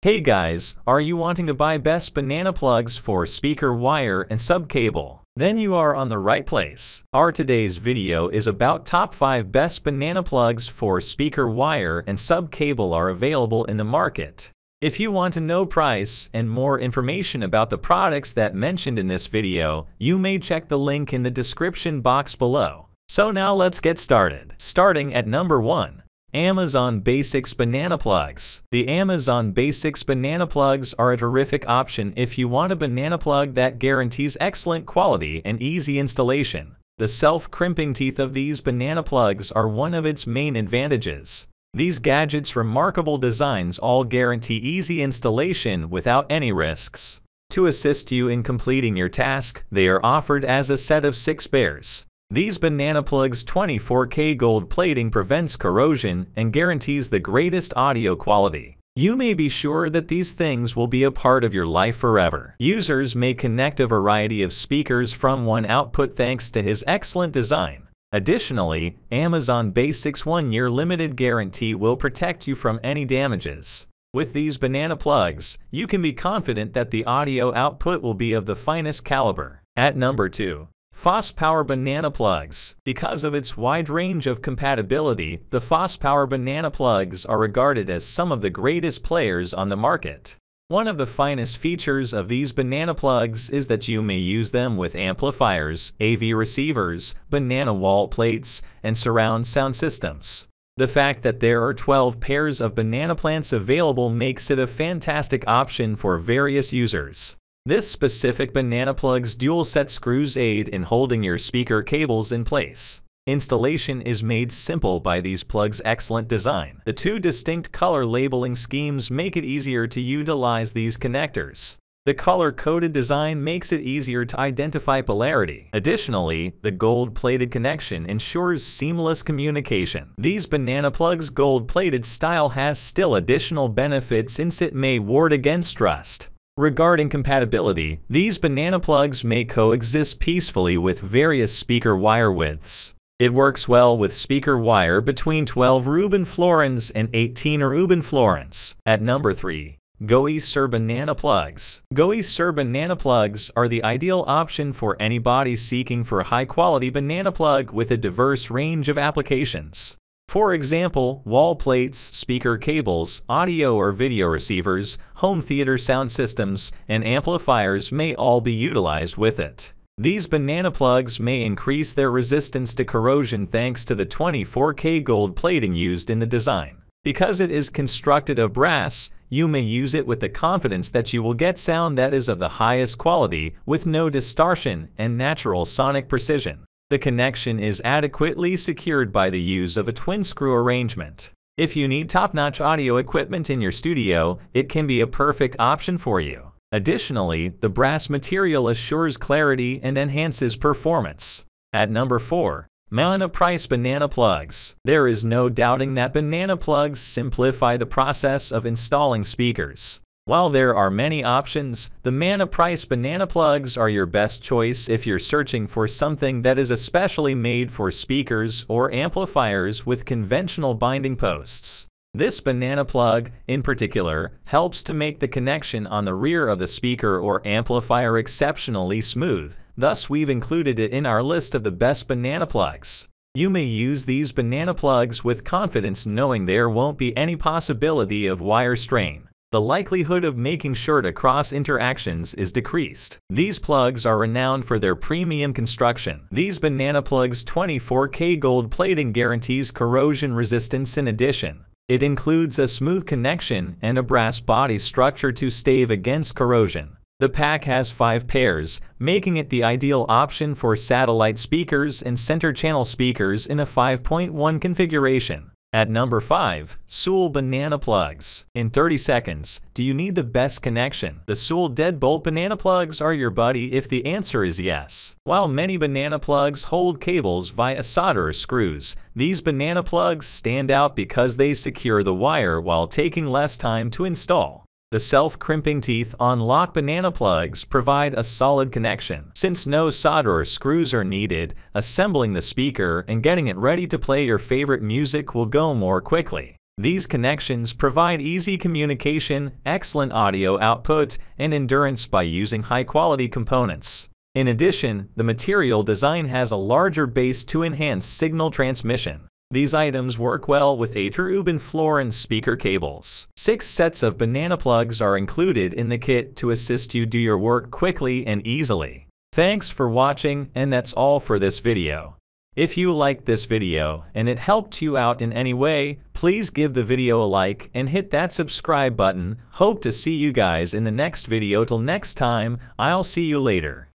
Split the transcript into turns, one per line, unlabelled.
Hey guys, are you wanting to buy best banana plugs for speaker wire and sub cable? Then you are on the right place. Our today's video is about top 5 best banana plugs for speaker wire and sub cable are available in the market. If you want to know price and more information about the products that mentioned in this video, you may check the link in the description box below. So now let's get started. Starting at number 1. Amazon Basics Banana Plugs. The Amazon Basics Banana Plugs are a terrific option if you want a banana plug that guarantees excellent quality and easy installation. The self-crimping teeth of these banana plugs are one of its main advantages. These gadgets' remarkable designs all guarantee easy installation without any risks. To assist you in completing your task, they are offered as a set of six pairs. These banana plugs 24K gold plating prevents corrosion and guarantees the greatest audio quality. You may be sure that these things will be a part of your life forever. Users may connect a variety of speakers from one output thanks to his excellent design. Additionally, Amazon Basics 1-year limited guarantee will protect you from any damages. With these banana plugs, you can be confident that the audio output will be of the finest caliber. At number 2. FosPower Banana Plugs. Because of its wide range of compatibility, the FosPower Banana Plugs are regarded as some of the greatest players on the market. One of the finest features of these banana plugs is that you may use them with amplifiers, AV receivers, banana wall plates, and surround sound systems. The fact that there are 12 pairs of banana plants available makes it a fantastic option for various users. This specific banana plug's dual set screws aid in holding your speaker cables in place. Installation is made simple by these plugs' excellent design. The two distinct color labeling schemes make it easier to utilize these connectors. The color-coded design makes it easier to identify polarity. Additionally, the gold-plated connection ensures seamless communication. These banana plugs gold-plated style has still additional benefits since it may ward against rust. Regarding compatibility, these banana plugs may coexist peacefully with various speaker wire widths. It works well with speaker wire between 12 Reuben Florins and 18 Reuben Florins. At number 3. Goaycer Banana Plugs. Goaycer Banana Plugs are the ideal option for anybody seeking for a high-quality banana plug with a diverse range of applications. For example, wall plates, speaker cables, audio or video receivers, home theater sound systems, and amplifiers may all be utilized with it. These banana plugs may increase their resistance to corrosion thanks to the 24K gold plating used in the design. Because it is constructed of brass, you may use it with the confidence that you will get sound that is of the highest quality with no distortion and natural sonic precision. The connection is adequately secured by the use of a twin screw arrangement. If you need top-notch audio equipment in your studio, it can be a perfect option for you. Additionally, the brass material assures clarity and enhances performance. At number 4. Monoprice Banana Plugs. There is no doubting that banana plugs simplify the process of installing speakers. While there are many options, the Monoprice banana plugs are your best choice if you're searching for something that is especially made for speakers or amplifiers with conventional binding posts. This banana plug, in particular, helps to make the connection on the rear of the speaker or amplifier exceptionally smooth, thus we've included it in our list of the best banana plugs. You may use these banana plugs with confidence knowing there won't be any possibility of wire strain the likelihood of making short-across interactions is decreased. These plugs are renowned for their premium construction. These banana plugs 24K gold plating guarantees corrosion resistance in addition. It includes a smooth connection and a brass body structure to stave against corrosion. The pack has five pairs, making it the ideal option for satellite speakers and center channel speakers in a 5.1 configuration. At number 5, Sewell Banana Plugs. In 30 seconds, do you need the best connection? The Sewell Deadbolt Banana Plugs are your buddy if the answer is yes. While many banana plugs hold cables via solder or screws, these banana plugs stand out because they secure the wire while taking less time to install. The self-crimping teeth on lock banana plugs provide a solid connection. Since no solder or screws are needed, assembling the speaker and getting it ready to play your favorite music will go more quickly. These connections provide easy communication, excellent audio output, and endurance by using high-quality components. In addition, the material design has a larger base to enhance signal transmission. These items work well with Atrubin floor and speaker cables. Six sets of banana plugs are included in the kit to assist you do your work quickly and easily. Thanks for watching and that's all for this video. If you liked this video and it helped you out in any way, please give the video a like and hit that subscribe button. Hope to see you guys in the next video till next time, I'll see you later.